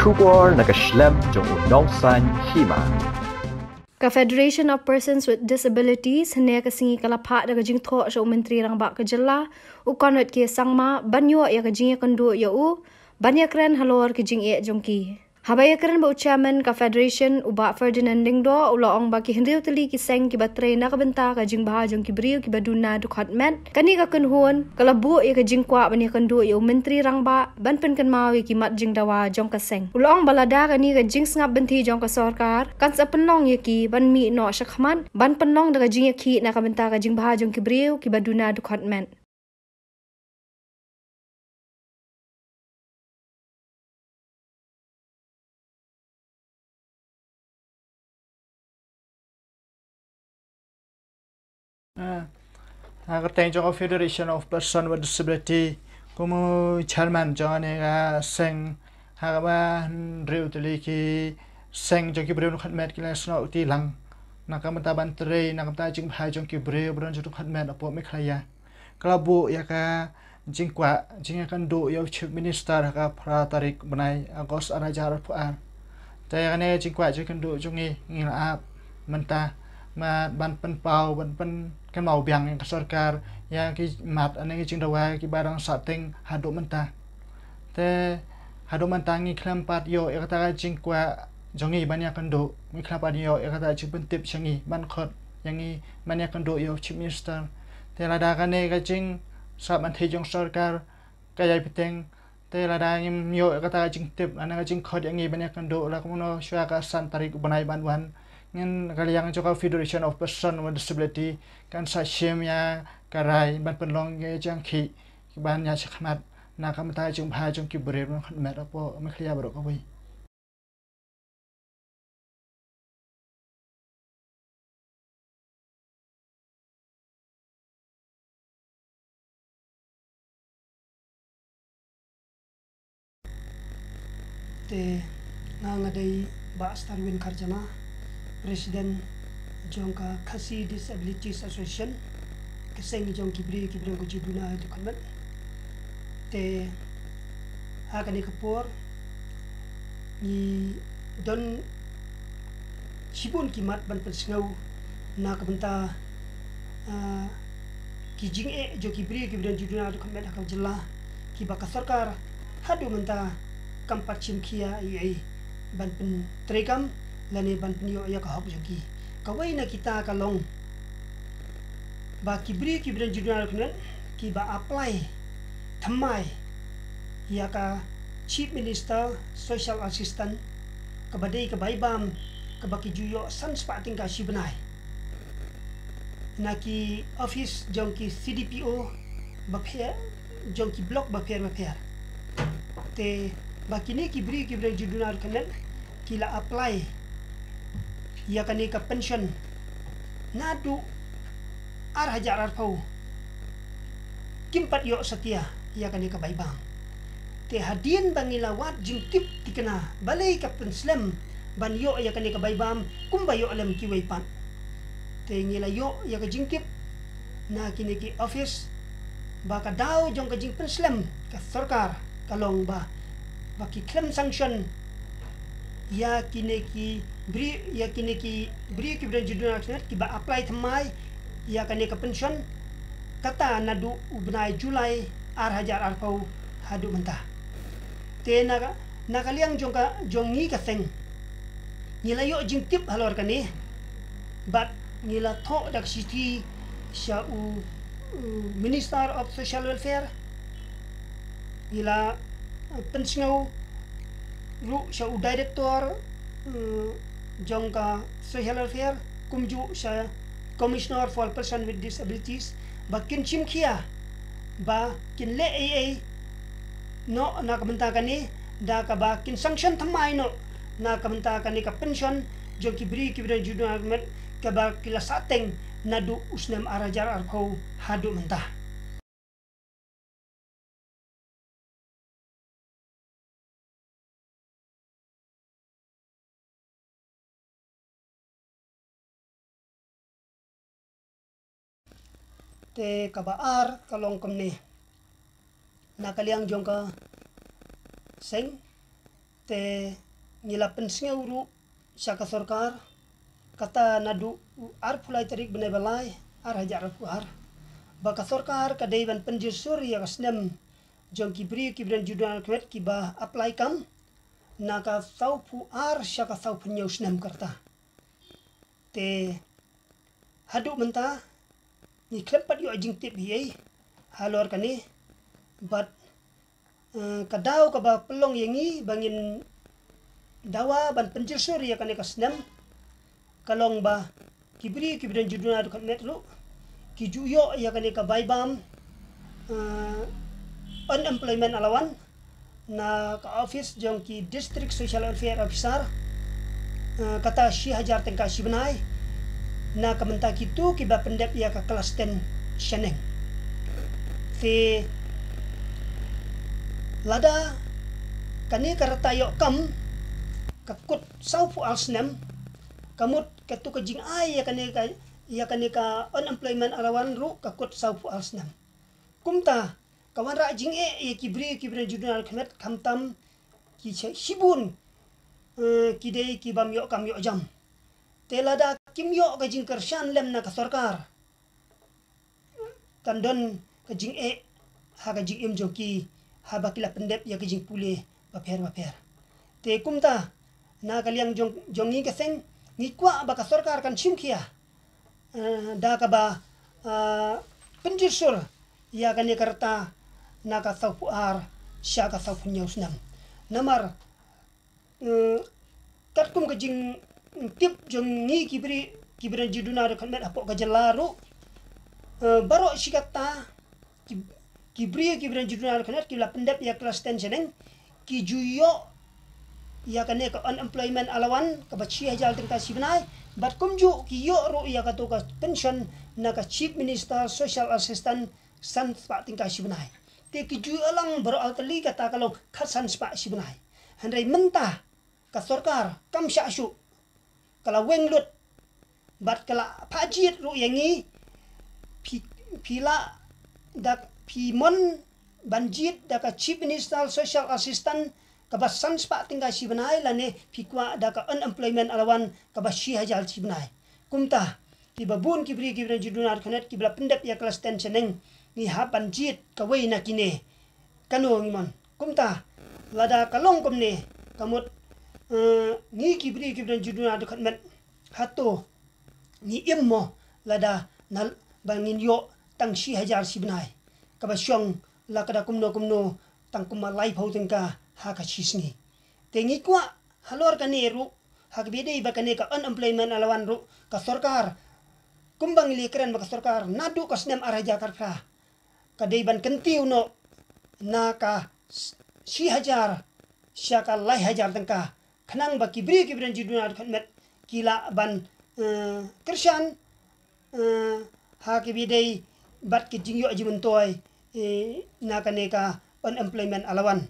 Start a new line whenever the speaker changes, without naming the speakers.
Kubor nakaslem jong hima.
Ka Federation of Persons with Disabilities hne ka singi kala pha daga jing tho so menteri rang ba ka jalla u konot ke sangma banyo ya ka jing kan du ya u banya kran halor ke jing e jong ki Habaya keren bau chairman ka federation uba Ferdinand Dingdo ula ong ba ki hindiu tali ki seng ki batre na ka benta ka jing baha jong ki brio ki baduna du khatmen kani ka kun huon kala bu e ka jing kwa bani kan du yo menteri rang ba ban pen kan mawi ki mat jing dawa jong ka seng. Ula ong balada kani ka jing ngap benti jong ka sarkar kan sa penong ye ki ban mi no shakhman ban penong daga jing ki na ka benta ka jing baha jong ki brio ki baduna du khatmen
Agarteng jong Federation of Person with Disability kumu chairman jong ga seng hagaba riu tili ki seng jong ki breu khat ki sno ti lang nakamata ban tre nakamata jing bhai jong ki breu bron jong khat met apo me khlaya klabu ya ka jing kwa jing kan do yo chief minister ka pra tarik banai agos ara jar pu ar ta ya ne jing kwa jing kan do jong ngi ngi la menta ma ban pen pau ban pen kan mau biang yang sarkar ya ki mat ane ki ching dawa ki barang sateng hado menta te hado menta ngi klam pat yo ya kata ching kwa jongi ban ya kando ngi klam pat yo ya kata ching pen tip changi ban khot yang ngi man ya kando yo chief minister. Te la da kan ne ka ching sab an the jong sarkar ka yai piteng te la da ngi yo kata ching tip ane ka ching khot yang ngi ban ya kando la kuno shwa ka san tarik ban wan ngin kaliang joka Federation of Person with Disability kan sa shim ya karai ban penlong ge jang ki ban ya chakmat na kam ta jung bha jung ki bre ron khat met apo me khlia bro ko wi
te nga nga dei ba starwin karjana Presiden jongka Kasi Disabilities Association kaseng jong kibri kibri ko jibuna kamat te akan ikapor ni don sibun kimat ban pesngau na kabenta uh, kijing e jo kibri kibri juduna itu kamat akam jela ki baka sarkar hadu menta kampat chimkia i ban pen trekam lani ban pnio ya ka hok jogi kawai na kita kalong ba kibri kibri judul kenen ki ba apply thamai ya ka chief minister social assistant ka badai ka baibam ka baki juyo san spating ka shibnai na ki office jong ki CDPO ba phe jong ki block ba phe ma phe te bakini kibri kibri judul kenen kila apply ia kani ka pension. Nadu ar hajar ar pau kimpat yo setia ia kani ka baibang te hadien bangila wat jing tip tikena balai ka penslam ban yo ia kani ka baibam kumba yo alam ki pan te ngila yo ia ka jing tip na kini ki office ba ka daw jong ka jing penslam ka sarkar kalong ba. Baki claim sanction ya kini ki bri ya kini ki bri ki bri judul nasional ki ba apply thamai ya kani ka pension kata nadu ubnai julai ar hajar ar pau hadu menta. Te naga nakaliang jongka jongi ka seng nila yo jing tip halor kani but nila tho dak city sha u minister of social welfare nila pensiun ru sha u director jongka social welfare kumju sa commissioner for person with disabilities ba kin chim khia ba kin le ai ai no na kamanta kani da ka ba kin sanction thamai no na kamanta kani ka pension jo ki bri ki bri judu agmet ka ba kila sateng nadu usnem arajar arko hadu mentah te kabaar kalong kamne nakaliang jong ka seng. Te ngila pensinga uru syaka sorkar kata nadu ar pulai tarik benai balai ar hajar ar. Baka sorkar ban penjir suri ya kasnem jong kibri kibran judan kwet kiba apply kam. Naka sau pu ar syaka sau snem karta te hadu menta ni klepat yo jing tip hi halor kani but uh, kadau ka ba pelong yengi bangin dawa ban penjir suri ya kani kasnem kalong ba kibri kibran juduna du kan metlu ki juyo ya kan ka baibam uh, unemployment alawan. Na ka office jong ki district social welfare officer. Uh, kata shi hajar tengka shi benai na ka menta kitu ki ba pendep ya ka kelas 10 sheneng si lada kani karata yo kam kakut sau fu alsnem kamut ketu ke jing ai ya kane ka ya kane ka unemployment alawan ru kakut sau pu alsnam kumta kawan ra jing e ya kibri kibri judunal khamet khamtam ki shibun uh, ki dei ki bam yo kam yo jam. Telada kimyo ka jing kar shan lem na ka sarkar. Kan don ka jing e ha ka jing em jo ki ha ba kila pandep ya ka jing pule ba pher ba pher. Te kum ta na ka liang jong jong ni ka sen ni kwa ba ka sarkar kan chim khia. Eh, da ka ba eh, pinjir sur ya ka ne karta na ka sa pu ar sha ka sa pu nyaus nam namar eh, kat kum ka jing tip jong ni kibri kibri jiduna da kan ka jelaru uh, baro shikata kibri kibri jiduna da kan kibla pendep ya kelas tension ki juyo ia kane ka unemployment alawan ka bachi hajal tingka sibnai bat kumju ki yo ro ia ka to pension na ka chief minister social assistant san spa tingka sibnai te ki ju alang bro altali ka ta kalau khasan spa sibnai handai menta ka kam shu kala wenglut bat kala pajit ro yangi pi pila dak pi mon banjit da ka chief minister social assistant kabas san spa tingga si benai la ne pikwa da ka unemployment alawan kabas si hajal si benai. Kumta ki babun ki bri ki bri judunar khanet ki bla pendep ya kelas ten seneng ni hapan jit ka wei na kine kano ngimon. Kumta lada kalong kumne kamut ni ki bri ki bri judunar khanet hato ni immo lada nal bangin yo tang si hajar si benai kabas syong la kada kumno kumno tang kuma lai phau tingka haka chisni tengi kwa halor ka neru hak bede iba ka ka unemployment alawan ru ka sarkar kumbang li keren ka sarkar nadu ka snem araja karfa ka ban kentiu no na ka si hajar syaka lai hajar tengka khanang ba ki bri ki bren ji dun ar khan met ki la ban eh, krishan eh, ha ki bi dei bat ki jing yo ji mun toy eh, na ka ne ka unemployment alawan.